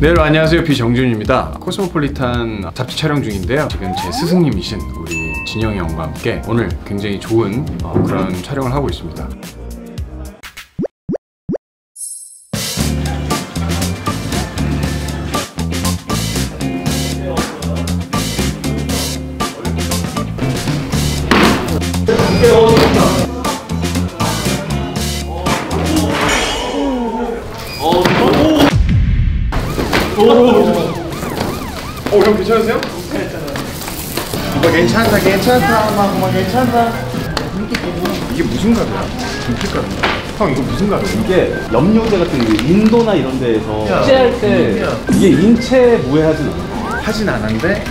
네, 여러분 안녕하세요. 비정준입니다. 코스모폴리탄 잡지 촬영 중인데요. 지금 제 스승님이신 우리 진영이 형과 함께 오늘 굉장히 좋은 어, 그런 촬영을 하고 있습니다. 어, 형 괜찮으세요? 뭐 괜찮다, 괜찮다, 막, 뭐 괜찮다. 이게 무슨 가루야? 김치가루인가? 형 이거 무슨 가루야? 이게 염료제 같은 게 인도나 이런 데에서 취할 때 이게 인체 무해하진 않아. 하진 않았는데.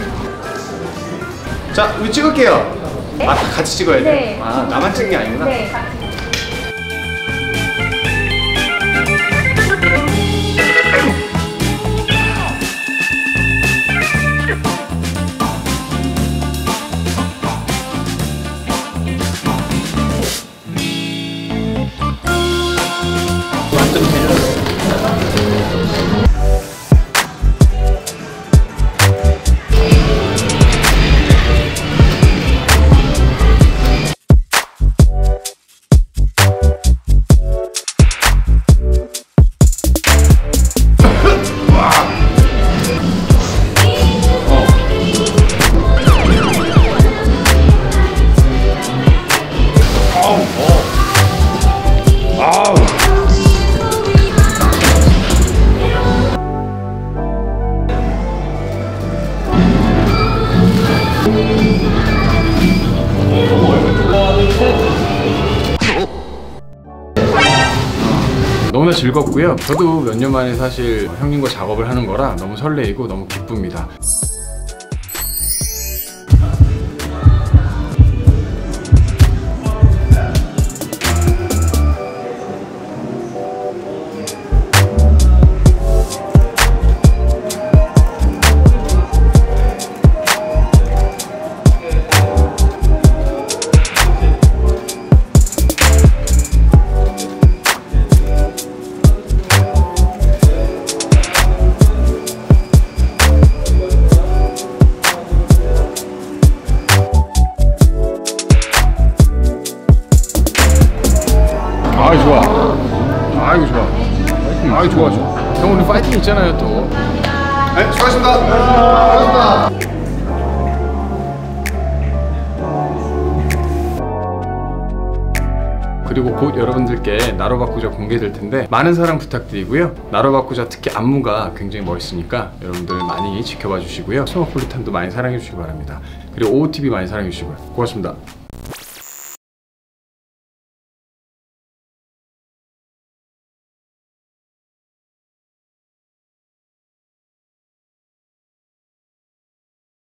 자, 우리 찍을게요. 아, 다 같이 찍어야 돼? 네. 아, 나만 찍는 게 아니구나. 네. 너무나 즐겁고요. 저도 몇 년 만에 사실 형님과 작업을 하는 거라 너무 설레이고 너무 기쁩니다. 아이 좋아. 아이고 좋아. 아이 좋아 좋아. 형 오늘 파이팅 있잖아요 또. 네, 수고하셨습니다. 수고하셨습니다. 그리고 곧 여러분들께 나로 바꾸자 공개될 텐데 많은 사랑 부탁드리고요. 나로 바꾸자 특히 안무가 굉장히 멋있으니까 여러분들 많이 지켜봐 주시고요. 스모폴리탄도 많이 사랑해 주시기 바랍니다. 그리고 OOTV 많이 사랑해 주시고요. 고맙습니다.